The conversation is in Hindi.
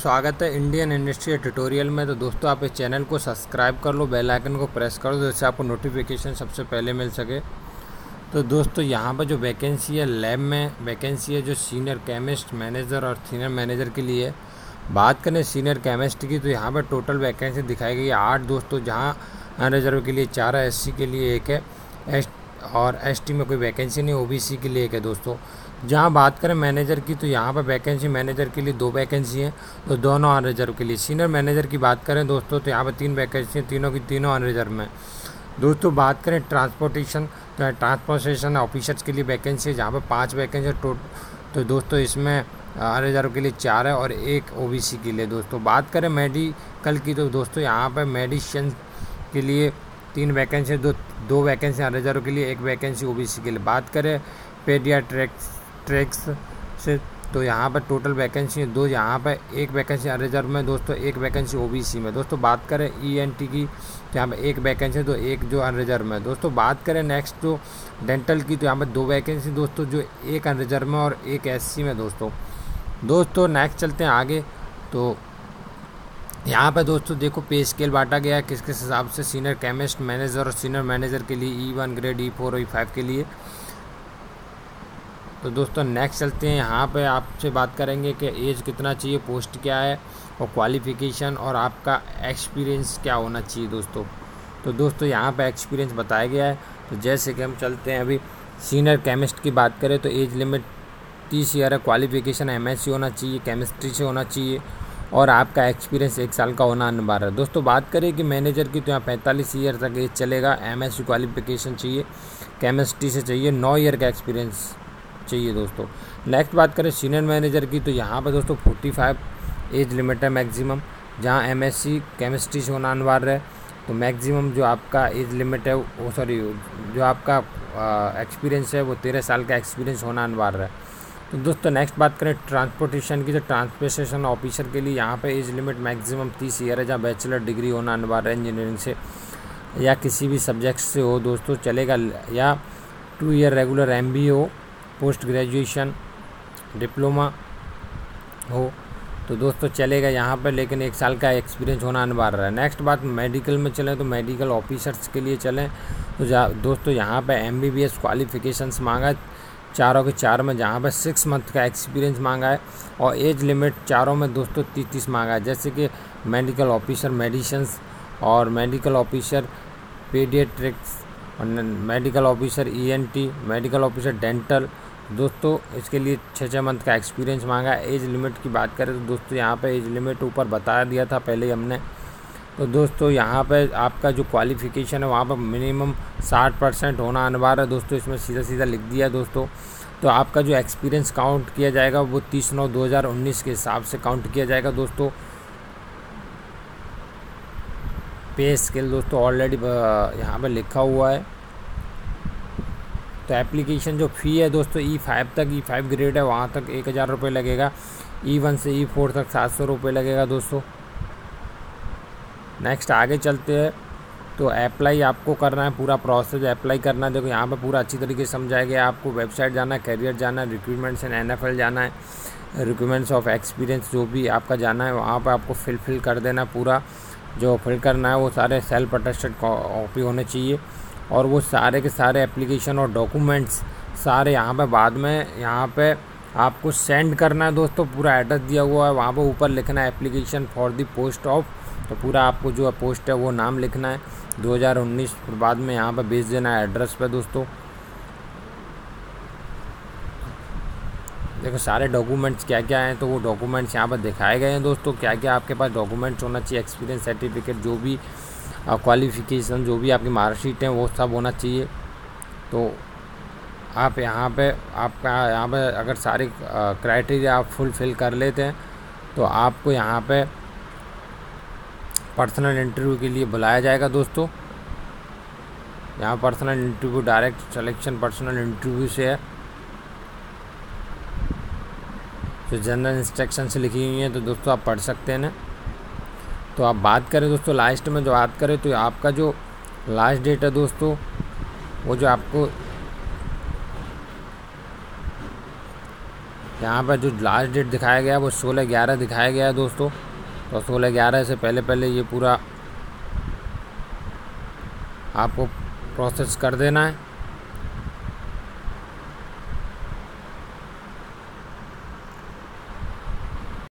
स्वागत है इंडियन इंडस्ट्री ट्यूटोरियल में। तो दोस्तों, आप इस चैनल को सब्सक्राइब कर लो, बेल आइकन को प्रेस कर दो, जिससे आपको नोटिफिकेशन सबसे पहले मिल सके। तो दोस्तों, यहाँ पर जो वैकेंसी है लैब में वैकेंसी है जो सीनियर केमिस्ट मैनेजर और सीनियर मैनेजर के लिए बात करें सीनियर केमिस्ट की तो यहाँ पर टोटल वैकेंसी दिखाई गई है आठ दोस्तों, जहाँ रिज़र्व के लिए चार है एस के लिए एक है। एस और एसटी में कोई वैकेंसी नहीं ओबीसी के लिए एक है दोस्तों। जहाँ बात करें मैनेजर की तो यहाँ पर वैकेंसी मैनेजर के लिए दो वैकेंसी हैं तो दोनों अन रिज़र्व के लिए। सीनियर मैनेजर की बात करें दोस्तों तो यहाँ पर तीन वैकेंसी हैं, तीनों की तीनों अन रिज़र्व में। दोस्तों, बात करें ट्रांसपोर्टेशन तो ट्रांसपोर्टेशन ऑफिसर्स के लिए वैकेंसी है, जहाँ पर पाँच वैकेंसी टोट तो दोस्तों, इसमें रिज़र्व के लिए चार है और एक ओबीसी के लिए दोस्तों। बात करें मेडिकल की तो दोस्तों, यहाँ पर मेडिशन के लिए तीन वैकेंसी दो दो वैकेंसी रिज़र्व के लिए, एक वैकेंसी ओबीसी के लिए। बात करें पेडिया ट्रैक्स से तो यहाँ पर टोटल वैकेंसी दो यहाँ पर एक वैकेंसी रिज़र्व में दोस्तों एक वैकेंसी ओबीसी में। दोस्तों बात करें ईएनटी e की तो यहाँ पर एक वैकेंसी तो एक जो अनरिजर्व में दोस्तों बात करें नेक्स्ट जो डेंटल की तो यहाँ पर दो वैकेंसी दोस्तों, जो एक अनरिजर्व में और एक एस में दोस्तों। दोस्तों नेक्स्ट चलते हैं आगे तो यहाँ पर दोस्तों देखो पे स्केल बांटा गया है किस किस हिसाब से सीनियर केमिस्ट मैनेजर और सीनियर मैनेजर के लिए E one grade E four E five के लिए। तो दोस्तों नेक्स्ट चलते हैं। यहाँ पे आपसे बात करेंगे कि एज कितना चाहिए पोस्ट क्या है और क्वालिफ़िकेशन और आपका एक्सपीरियंस क्या होना चाहिए दोस्तों। तो दोस्तों, यहाँ पे एक्सपीरियंस बताया गया है। तो जैसे कि हम चलते हैं अभी सीनियर केमिस्ट की बात करें तो एज लिमिट तीस ईयर है क्वालिफिकेशन एमएससी होना चाहिए केमिस्ट्री से होना चाहिए और आपका एक्सपीरियंस एक साल का होना अनिवार्य है। दोस्तों, बात करें कि मैनेजर की तो यहाँ पैंतालीस ईयर तक एज चलेगा एमएससी क्वालिफिकेशन चाहिए केमिस्ट्री से चाहिए, नौ ईयर का एक्सपीरियंस चाहिए दोस्तों। नेक्स्ट बात करें सीनियर मैनेजर की तो यहाँ पर दोस्तों फोर्टी फाइव एज लिमिट है मैक्सिमम जहाँ एम एस सी केमिस्ट्री से होना अनिवार्य है। तो मैक्सिमम जो आपका एज लिमिट है, वो सॉरी जो आपका एक्सपीरियंस है, वो तेरह साल का एक्सपीरियंस होना अनिवार्य है। तो दोस्तों नेक्स्ट बात करें ट्रांसपोर्टेशन की तो ट्रांसपोर्टेशन ऑफिसर के लिए यहाँ पे एज लिमिट मैक्सिमम तीस ईयर है, जहाँ बैचलर डिग्री होना अनिवार्य है इंजीनियरिंग से, या किसी भी सब्जेक्ट से हो दोस्तों, चलेगा, या टू ईयर रेगुलर एम हो पोस्ट ग्रेजुएशन डिप्लोमा हो तो दोस्तों चलेगा यहाँ पर, लेकिन एक साल का एक्सपीरियंस होना अनिवार्य है। नेक्स्ट बात मेडिकल में चलें तो मेडिकल ऑफिसर्स के लिए चलें। तो दोस्तों यहाँ पर M B B S qualifications मांगा चारों के चार में जहाँ पर सिक्स मंथ का एक्सपीरियंस मांगा है। और एज लिमिट चारों में दोस्तों तीस तीस मांगा है। जैसे कि मेडिकल ऑफिसर मेडिसन्स और medical officer paediatrics medical officer ENT medical officer dental दोस्तों, इसके लिए छः छः मंथ का एक्सपीरियंस मांगा। एज लिमिट की बात करें तो दोस्तों, यहाँ पे एज लिमिट ऊपर बता दिया था पहले ही हमने। तो दोस्तों, यहाँ पे आपका जो क्वालिफ़िकेशन है, वहाँ पर मिनिमम साठ परसेंट होना अनिवार्य है। दोस्तों, इसमें सीधा सीधा लिख दिया दोस्तों। तो आपका जो एक्सपीरियंस काउंट किया जाएगा, वो तीस नौ दो हज़ार उन्नीस के हिसाब से काउंट किया जाएगा दोस्तों। पे स्केल दोस्तों ऑलरेडी यहाँ पर लिखा हुआ है। तो एप्लीकेशन जो फ़ी है दोस्तों ई फाइव तक ई फाइव ग्रेड है, वहाँ तक एक हज़ार रुपये लगेगा। ई वन से ई फोर तक सात सौ रुपये लगेगा दोस्तों। नेक्स्ट आगे चलते हैं। तो अप्लाई आपको करना है, पूरा प्रोसेस अप्लाई करना है। देखो, यहाँ पर पूरा अच्छी तरीके से समझाया गया आपको। वेबसाइट जाना है करियर जाना है recruitments and N F L जाना है। रिक्रूटमेंट्स ऑफ़ एक्सपीरियंस जो भी आपका जाना है, वहाँ पर आपको फिल फिल कर देना पूरा। जो फिल करना है, वो सारे सेल्फ अटेस्टेड कॉपी होने चाहिए। और वो सारे के सारे एप्लीकेशन और डॉक्यूमेंट्स सारे यहाँ पे बाद में यहाँ पे आपको सेंड करना है दोस्तों। पूरा एड्रेस दिया हुआ है। वहाँ पर ऊपर लिखना है application for the post of तो पूरा आपको जो है पोस्ट है वो नाम लिखना है। 2019 फिर बाद में यहाँ पर भेज देना है एड्रेस पे दोस्तों। देखो सारे डॉक्यूमेंट्स क्या क्या हैं तो वो डॉक्यूमेंट्स यहाँ पर दिखाए गए हैं दोस्तों। क्या क्या आपके पास डॉक्यूमेंट्स होना चाहिए एक्सपीरियंस सर्टिफिकेट जो भी क्वालिफ़िकेशन जो भी आपकी मार्कशीट है, वो सब होना चाहिए। तो आप यहाँ पे, आपका यहाँ पे अगर सारे क्राइटेरिया आप फुलफ़िल कर लेते हैं तो आपको यहाँ पे पर्सनल इंटरव्यू के लिए बुलाया जाएगा दोस्तों। यहाँ personal interview direct selection personal interview से है। तो जनरल इंस्ट्रक्शन से लिखी हुई हैं तो दोस्तों आप पढ़ सकते हैं ना। तो आप बात करें दोस्तों लास्ट में जो बात करें तो आपका जो लास्ट डेट है दोस्तों, वो जो आपको यहाँ पर जो लास्ट डेट दिखाया गया, वो सोलह ग्यारह दिखाया गया है दोस्तों। तो सोलह ग्यारह से पहले पहले ये पूरा आपको प्रोसेस कर देना है।